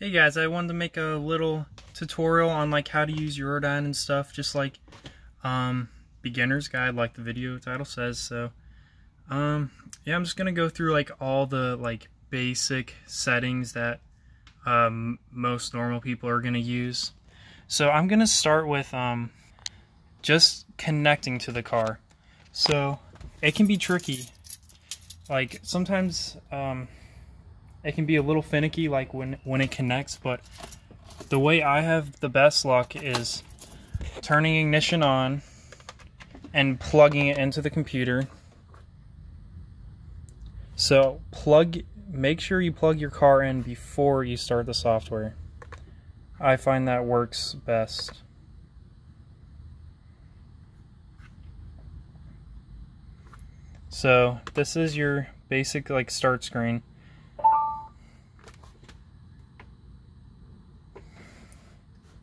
Hey guys, I wanted to make a little tutorial on like how to use Eurodyne and stuff, just like um, beginner's guide like the video title says. So um, yeah, I'm just gonna go through like all the like basic settings that um, most normal people are gonna use. So I'm gonna start with um, just connecting to the car. So it can be tricky. Like sometimes um, it can be a little finicky like when when it connects but the way I have the best luck is turning ignition on and plugging it into the computer. So plug make sure you plug your car in before you start the software. I find that works best. So this is your basic like start screen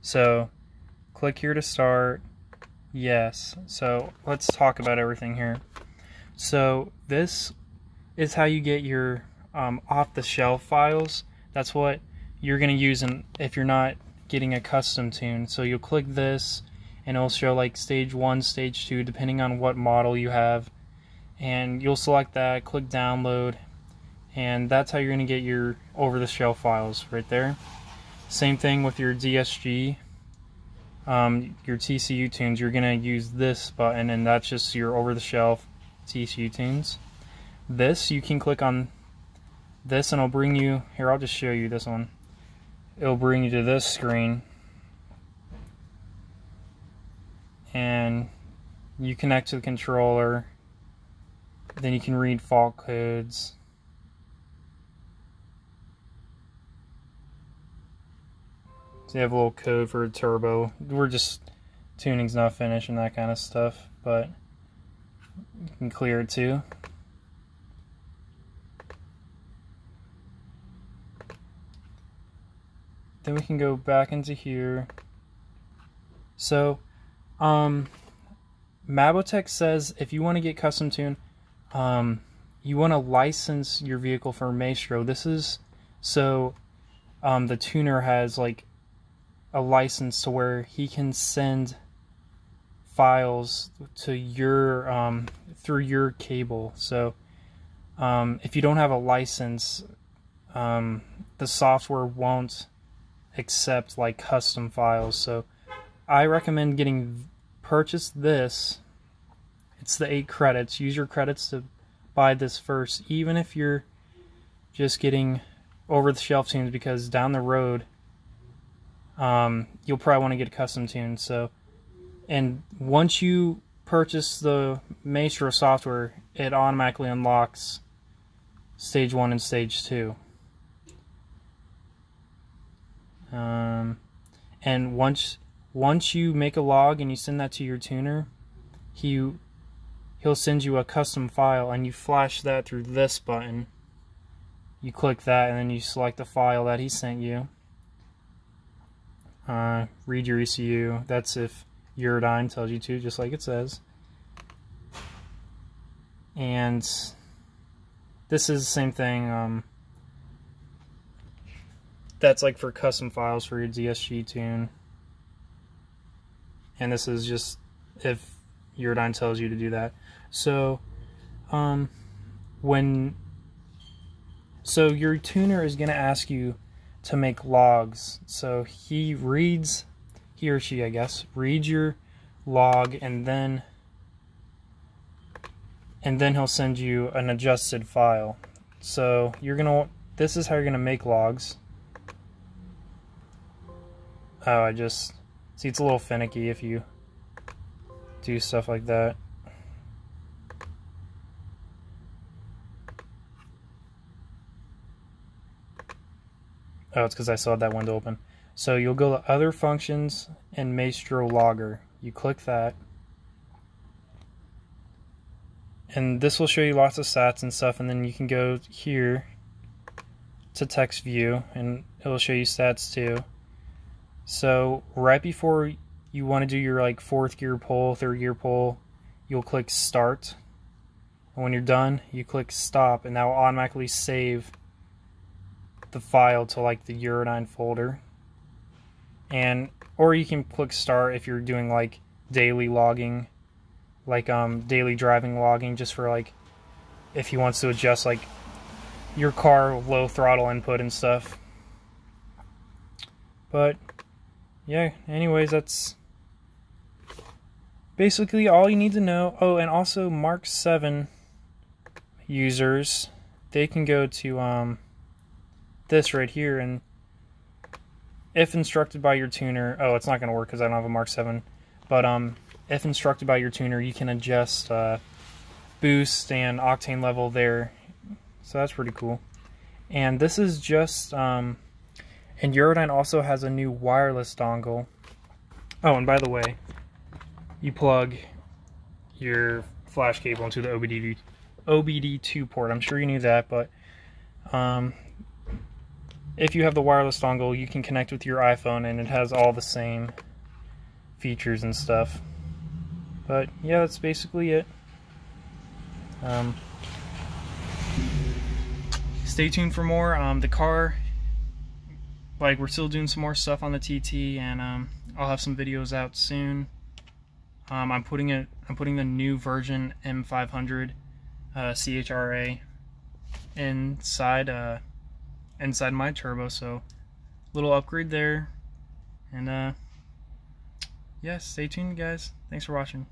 So click here to start. Yes. So let's talk about everything here. So this is how you get your um, off-the-shelf files. That's what you're going to use in, if you're not getting a custom tune. So you'll click this and it'll show like stage 1, stage 2 depending on what model you have. And you'll select that, click download, and that's how you're going to get your over-the-shelf files right there. Same thing with your DSG, um, your TCU tunes. You're going to use this button, and that's just your over-the-shelf TCU tunes. This, you can click on this, and it'll bring you, here, I'll just show you this one. It'll bring you to this screen. And you connect to the controller. Then you can read fault codes So you have a little code for a turbo. We're just tuning's not finished and that kind of stuff, but you can clear it too. Then we can go back into here. So, um, Mabotech says if you want to get custom tune, um, you want to license your vehicle for Maestro. This is so um, the tuner has like a license to where he can send files to your um, through your cable. So um, if you don't have a license, um, the software won't accept like custom files. So I recommend getting purchase this. It's the eight credits. Use your credits to buy this first, even if you're just getting over the shelf tunes because down the road um, you'll probably want to get a custom tune. So, and once you purchase the Maestro software, it automatically unlocks stage one and stage two. Um, and once once you make a log and you send that to your tuner, he he'll send you a custom file, and you flash that through this button. You click that, and then you select the file that he sent you uh, read your ECU. That's if Eurodyne tells you to, just like it says. And this is the same thing. Um, that's like for custom files for your DSG tune. And this is just if Eurodyne tells you to do that. So, um, when so your tuner is going to ask you to make logs. So he reads, he or she, I guess, reads your log and then and then he'll send you an adjusted file. So you're gonna, this is how you're gonna make logs. Oh, I just, see it's a little finicky if you do stuff like that. Oh, it's because I saw that window open. So you'll go to Other Functions and Maestro Logger. You click that. And this will show you lots of stats and stuff, and then you can go here to text view, and it will show you stats too. So right before you want to do your like fourth gear pull, third gear pull, you'll click start. And when you're done, you click stop, and that will automatically save the file to like the Eurodyne folder. And or you can click start if you're doing like daily logging, like um daily driving logging just for like if he wants to adjust like your car low throttle input and stuff. But yeah, anyways, that's basically all you need to know. Oh, and also Mark 7 users, they can go to um, this right here and if instructed by your tuner, oh, it's not going to work because I don't have a Mark 7, but um, if instructed by your tuner, you can adjust uh, boost and octane level there. So that's pretty cool. And this is just, um, and Eurodyne also has a new wireless dongle. Oh, and by the way, you plug your flash cable into the OBD OBD2 port. I'm sure you knew that, but um, if you have the wireless dongle, you can connect with your iPhone and it has all the same features and stuff. But yeah, that's basically it. Um, stay tuned for more. Um, the car, like we're still doing some more stuff on the TT, and um, I'll have some videos out soon. Um, I'm putting it. I'm putting the new version M500 uh, CHRA inside uh, inside my turbo, so little upgrade there. And uh, yeah, stay tuned, guys. Thanks for watching.